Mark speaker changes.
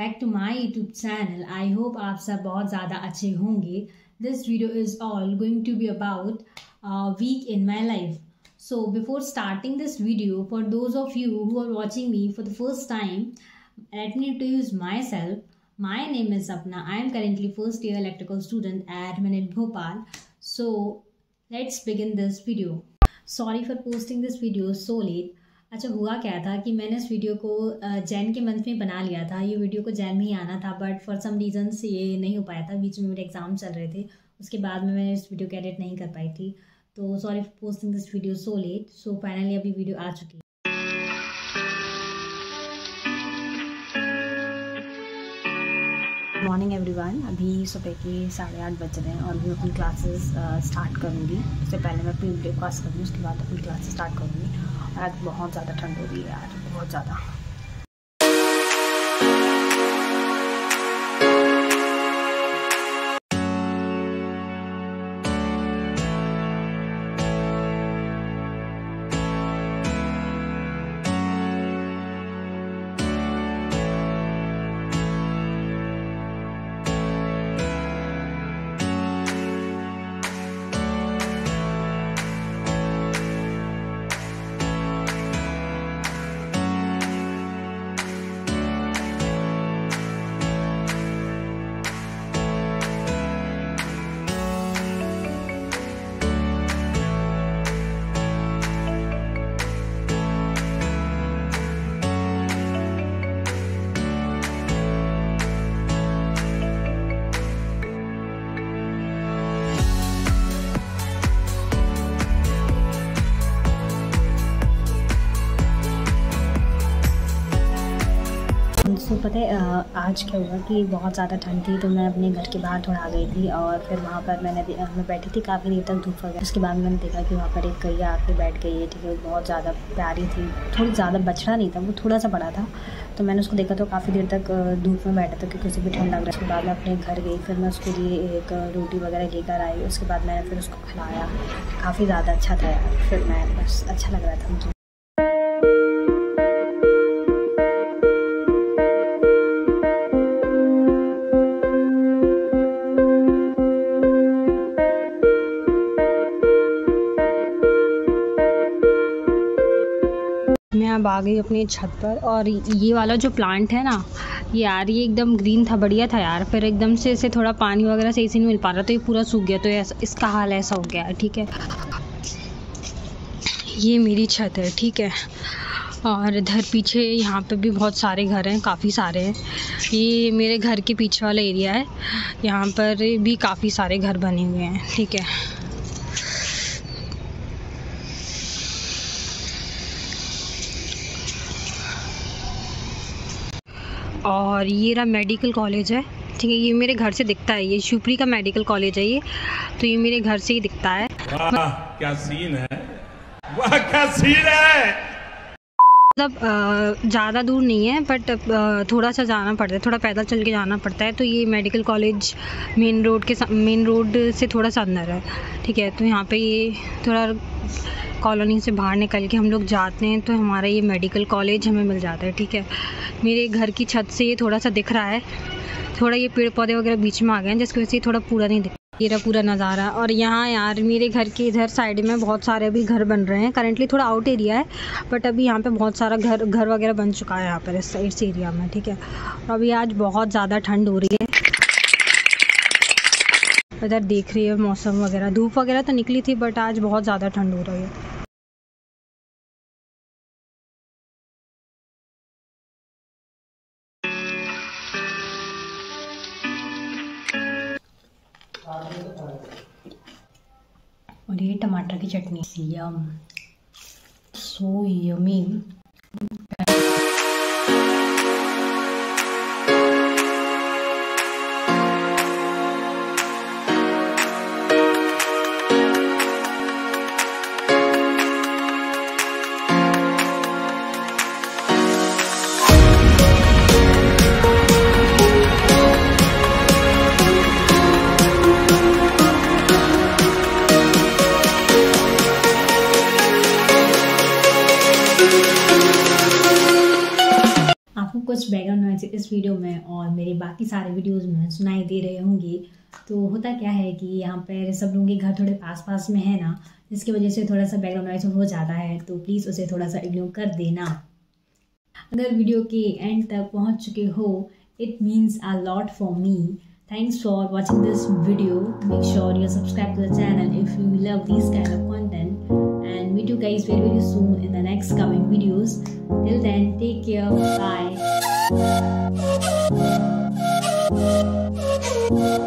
Speaker 1: Back to my YouTube channel I hope आप सब बहुत ज़्यादा अच्छे होंगे. This video is all going to be about week in my life so before starting this video for those of you who are watching me for the first time at me to use myself my name is अपना I am currently first year electrical student at min in Bhopal so let's begin this video sorry for posting this video so late अच्छा हुआ क्या था कि मैंने इस video को जैन के मंथ में बना लिया था। ये वीडियो को जैन में ही आना था बट फॉर सम रीजन ये नहीं हो पाया था। बीच में मेरे एग्ज़ाम चल रहे थे। उसके बाद में मैंने इस वीडियो को एडिट नहीं कर पाई थी। तो sorry for posting this video so late so finally अभी वीडियो आ चुकी है। मॉर्निंग एवरीवन अभी सुबह के साढ़े आठ बज रहे हैं और मैं अपनी क्लासेस स्टार्ट करूँगी। उससे पहले मैं प्री ब्रेकफास्ट करूँगी, उसके बाद अपनी क्लासेस स्टार्ट करूँगी। आज बहुत ज़्यादा ठंड हो रही है आज बहुत ज़्यादा। सो पता है आज क्या हुआ कि बहुत ज़्यादा ठंड थी तो मैं अपने घर के बाहर थोड़ा आ गई थी और फिर वहाँ पर मैंने मैं बैठी थी काफ़ी देर तक, धूप वगैरह। उसके बाद मैंने देखा कि वहाँ पर एक गैया आके बैठ गई है, ठीक है बहुत ज़्यादा प्यारी थी, थोड़ी ज़्यादा बछड़ा नहीं था, वो थोड़ा सा बड़ा था। तो मैंने उसको देखा तो काफ़ी देर तक धूप में बैठा था क्योंकि उसे भी ठंड लग रहा है। उसके बाद मैं अपने घर गई, फिर मैं उसके लिए एक रोटी वगैरह लेकर आई, उसके बाद मैंने फिर उसको खिलाया। काफ़ी ज़्यादा अच्छा था फिर मैं, बस अच्छा लग रहा था मुझे। मैं अब आ गई अपनी छत पर। और ये वाला जो प्लांट है ना यार ये एकदम ग्रीन था, बढ़िया था यार। फिर एकदम से इसे थोड़ा पानी वगैरह सही से नहीं मिल पा रहा तो ये पूरा सूख गया। तो इसका हाल ऐसा हो गया है, ठीक है? ये मेरी छत है, ठीक है? और इधर पीछे यहाँ पे भी बहुत सारे घर हैं, काफ़ी सारे हैं। ये मेरे घर के पीछे वाला एरिया है। यहाँ पर भी काफ़ी सारे घर बने हुए हैं, ठीक है? और ये रहा मेडिकल कॉलेज है। ठीक है, ये मेरे घर से दिखता है। ये शिवपुरी का मेडिकल कॉलेज है ये। तो ये मेरे घर से ही दिखता है।
Speaker 2: वाह, क्या सीन है? वाह, क्या सीन है?
Speaker 1: मतलब ज़्यादा दूर नहीं है बट थोड़ा सा जाना पड़ता है, थोड़ा पैदल चल के जाना पड़ता है तो ये मेडिकल कॉलेज मेन रोड के मेन रोड से थोड़ा सा अंदर है, ठीक है? तो यहाँ पे ये थोड़ा कॉलोनी से बाहर निकल के हम लोग जाते हैं तो हमारा ये मेडिकल कॉलेज हमें मिल जाता है, ठीक है? मेरे घर की छत से ये थोड़ा सा दिख रहा है, थोड़ा ये पेड़ पौधे वगैरह बीच में आ गए हैं, जिसकी वजह से थोड़ा पूरा नहीं दिख ये रहा पूरा नज़ारा। और यहाँ यार, मेरे घर के इधर साइड में बहुत सारे अभी घर बन रहे हैं। करेंटली थोड़ा आउट एरिया है बट अभी यहाँ पे बहुत सारा घर घर वगैरह बन चुका है यहाँ पर इस इस एरिया में, ठीक है? और अभी आज बहुत ज़्यादा ठंड हो रही है। इधर देख रही है, मौसम वगैरह। धूप वगैरह तो निकली थी बट आज बहुत ज़्यादा ठंड हो रही है। और ये टमाटर की चटनी yum so yummy background noise इस वीडियो में और मेरे बाकी सारे वीडियोस में सुनाई दे रहे होंगे। तो होता क्या है कि यहाँ पर सब लोगों के घर थोड़े पास पास में है ना, जिसकी वजह से थोड़ा सा बैकग्राउंड नॉइज़ हो जाता है तो प्लीज़ उसे थोड़ा सा इग्नोर कर देना। अगर वीडियो के एंड तक पहुँच चुके हो it means a lot for me Thanks for watching this video. Make sure you subscribe to the channel if you love these kind of meet you guys very very soon in the next coming videos. Till then take care. Bye.